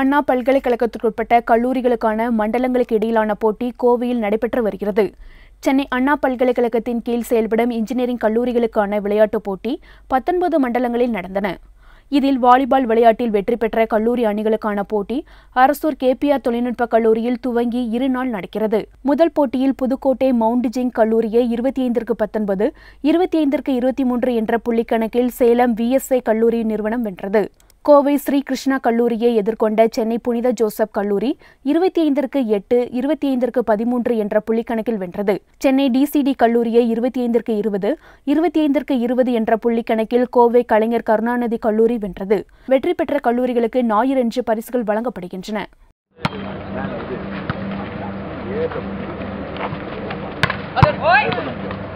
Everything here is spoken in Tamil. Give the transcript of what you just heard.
அண்ணா பல்கலைக்கழகத்திற்குட்பட்ட கல்லூரிகளுக்கான மண்டலங்களுக்கு இடையிலான போட்டி கோவையில் நடைபெற்று வருகிறது. சென்னை அண்ணா பல்கலைக்கழகத்தின் கீழ் செயல்படும் இன்ஜினியரிங் கல்லூரிகளுக்கான விளையாட்டுப் போட்டி பத்தொன்பது மண்டலங்களில் நடந்தன. இதில் வாலிபால் விளையாட்டில் வெற்றி பெற்ற கல்லூரி அணிகளுக்கான போட்டி அரசூர் கேபிஆர் தொழில்நுட்ப கல்லூரியில் துவங்கி இரு நாள் நடக்கிறது. முதல் போட்டியில் புதுக்கோட்டை மவுண்ட் ஜிங் கல்லூரியை இருபத்தி ஐந்திற்கு பத்தொன்பது இருபத்தி ஐந்திற்கு இருபத்தி மூன்று என்ற புள்ளிக்கணக்கில் சேலம் விஎஸ்ஐ கல்லூரி நிறுவனம் வென்றது. கோவை ஸ்ரீ கிருஷ்ணா கல்லூரியை எதிர்கொண்ட சென்னை புனித ஜோசப் கல்லூரி இருபத்தி ஐந்திற்கு எட்டு இருபத்தி ஐந்திற்கு பதிமூன்று என்ற புள்ளிக்கணக்கில் வென்றது. சென்னை டிசிடி கல்லூரியை இருபத்தி ஐந்திற்கு இருபது இருபத்தி ஐந்திற்கு இருபது என்ற புள்ளிக்கணக்கில் கோவை கலைஞர் கருணாநிதி கல்லூரி வென்றது. வெற்றி பெற்ற கல்லூரிகளுக்கு ஞாயிறன்று பரிசுகள் வழங்கப்படுகின்றன. Oi!